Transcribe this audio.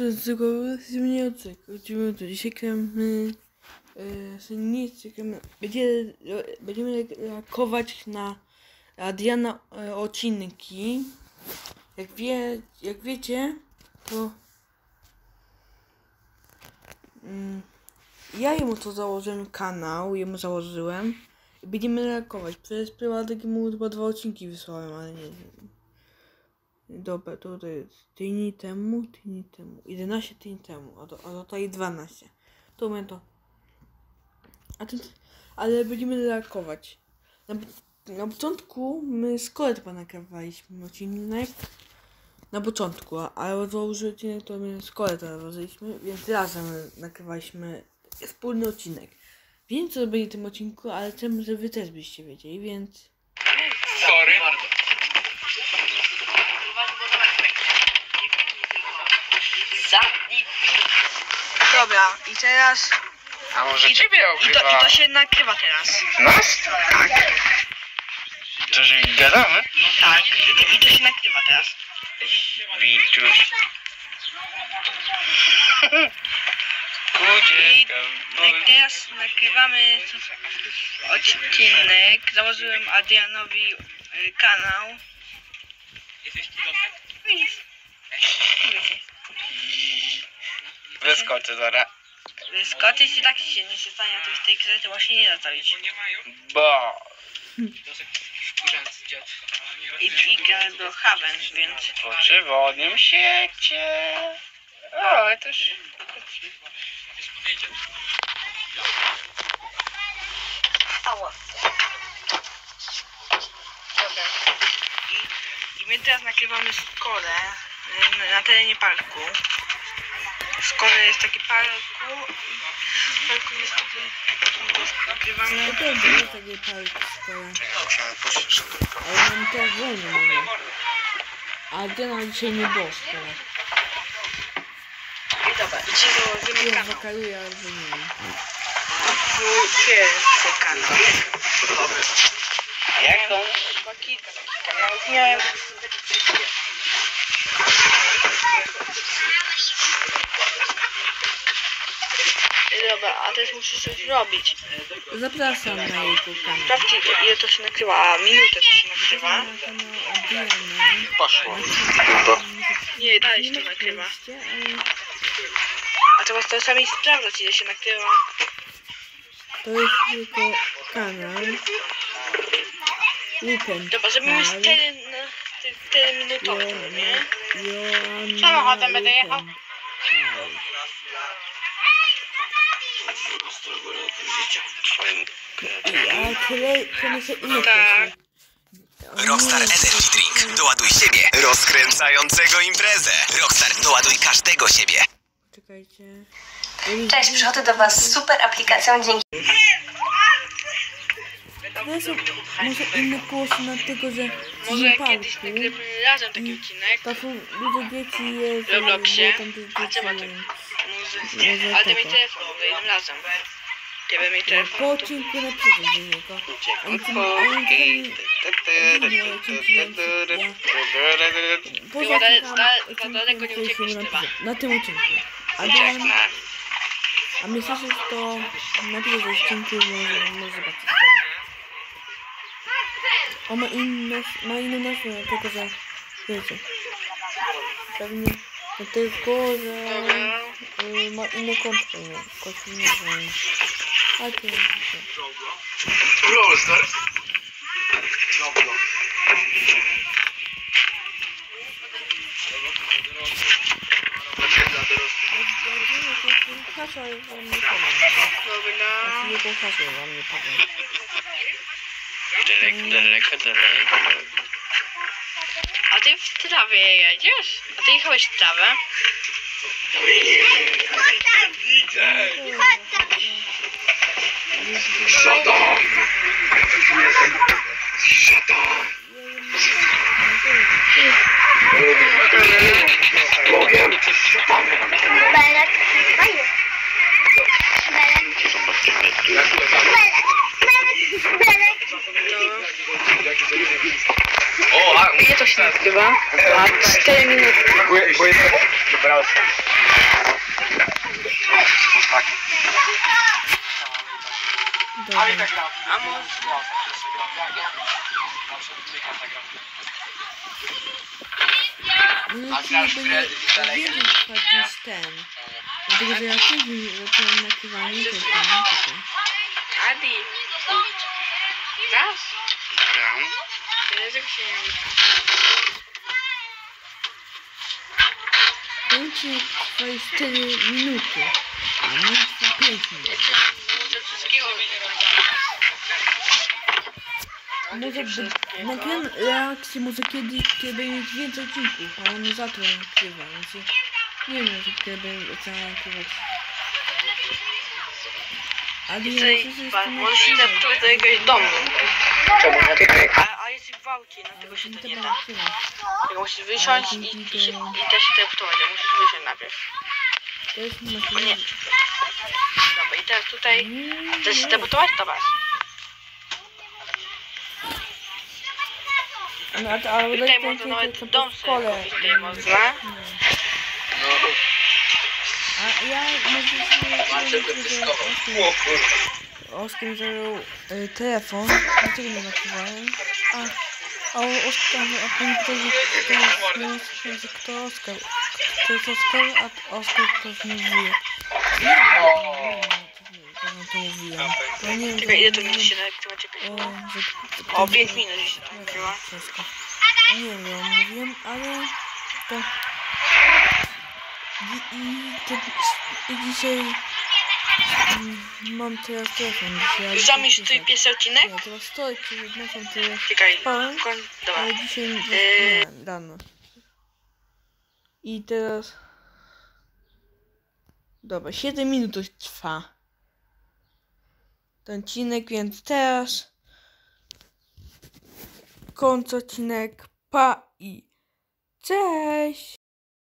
Jest tylko zmieniający. Dzisiaj gramy e, sennicy. gramy- Będzie, będziemy reagować na Adriana e, odcinki. Jak, wie, jak wiecie, to mm, ja jemu to założyłem kanał, jemu założyłem będziemy reagować. Przez przypadek mu chyba dwa odcinki wysłałem, ale nie Dobra, to, to jest tydzień temu, tydzień temu, 11 tydzień temu, a to, a tutaj 12. To my to. A ten, ale będziemy reagować. Na, na początku my z Koletba nagrywaliśmy odcinek. Na początku, ale założył odcinek to my z Koletba nagrywaliśmy, więc razem nagrywaliśmy wspólny odcinek. Wiem co będzie w tym odcinku, ale chcę, żeby wy też byście wiedzieli, więc... Sorry. Dobra, i teraz. A może I, ciebie i, to, I ogrywa? to się nagrywa teraz. Nas? Tak. To, że gadamy? Tak, i to, i to się nagrywa teraz. Wituś. Uciekam. No i teraz nagrywamy odcinek. Założyłem Adrianowi y, kanał. Widzisz? Widzisz. Wyskoczę zaraz. Skoczyć i tak się nie stanie, to z tej krety właśnie nie da zabić. Bo. I, i gra do Haven, więc. Po przewodnim świecie. O, ale też... Ała. Dobra. I, I my teraz nagrywamy skolę y, na terenie parku. Skole jest taki parku. W parku jest taki. Nagrywamy. To też było takie parki szkoły. Ale mam teraz wolno mamy. A Diana dzisiaj nie było szkoły. I dobra, i ci założymy Ja kanał. wakaluję albo nie wiem. Mój pierwszy kanał. Jak on? Chyba kilka takich kanałów miałem. Dobra, a też musisz coś robić. Zapraszam na YouTube kanał. Sprawdźcie, ile to się nakrywa. a Minutę to się nakrywa. Poszło. Nie, dalej się to nakrywa. A teraz to sami sprawdzać, ile się nakrywa. To jest tylko kanał. Lupem. Dobra, zrobimy cztery, na- ty- cztery minutowe, nie? Joanna Samochodem będę jechał. 12 roku życia w twoim Rockstar Energy Drink. Doładuj siebie. Rozkręcającego imprezę. Rockstar, doładuj każdego siebie. Czekajcie. Cześć, przychodzę do Was z super aplikacją dzięki... No Teraz może inny głos na tego, że Może kiedyś nagrywamy razem taki mm. odcinek. To są dużo dzieci jest... W Robloxie. A trzeba to więc Muzycznie. Może Ale to taka. mi telefon, wyjdę razem. Kiedy mi Po telefon, to... odcinku napiszę do niego. On tym, on tym, poza Tylko dale- tym dale- odcinkiem daleko nie coś uciekniesz mu chyba. napiszę. Na tym odcinku. A Dan, Ucieknę. a myślisz, że to napiszę do odcinku może, może zobaczyć wtedy. On ma inne, ma inną nazwę, tylko że wiecie. Pewnie dlatego, że Dobra. Y, ma inne konto, nie? Kościół nie wiem. A to jest Brawl Stars? Hasło wam nie powiem. Dobra. Jego hasło wam nie powiem. Daleko, daleko, daleko. A ty w trawie jedziesz? A ty jechałeś w trawę? Shut up! Shut up! O, a... Ile to się nagrywa? A 4 minuty. Bo, bo jest... Dobrosem. Dobra. A może... No nie wiedzieć gdzieś ten. Dlatego, że ja później zacząłem nagrywanie też nie wiem, czekaj. Adi. Raz? Język się nie liczy. Ten odcinek trwa już 4 minuty, a nie 5 minut. Do wszystkiego Może by, nagram reakcję może kiedyś, kiedy będzie więcej odcinków, a on za to nagrywa, więc nie wiem, kiedy będę chciał nagrywać. Ale Tutaj, myślę, że jest możesz zepchnąć do jakiegoś domu. Czemu na tej A, a aucie, dlatego się Nie to nie to da. musisz wysiąść i, i, się, i też się teleportować, a musisz wysiąść najpierw. To jest nie. Dobra, i teraz tutaj... Chcesz się teleportować? Dobra. No, a to, ale I tutaj tak można nawet dom sobie kupić, tutaj można. A ja może sobie O kurwa. Oskar zabrał telefon, dlaczego nie nagrywałem? A, a o- Oskar, a Oskar ktoś nie wie. Nie wiem, nie wiem, co wam to mówiłem. To nie wiem, Czekaj, ile to minut. O, że... O, 5 minut się to. Wszystko. Nie wiem, mówiłem, ale to... I, i, to, i dzisiaj mam teraz telefon. Twój pierwszy odcinek? Nie, teraz stoję przed naszą tyle. Czekaj. Koń- Dobra. ale dzisiaj nie, rano. I teraz... Dobra, 7 minut już trwa. Ten odcinek, więc teraz... Kończę odcinek. Pa i cześć!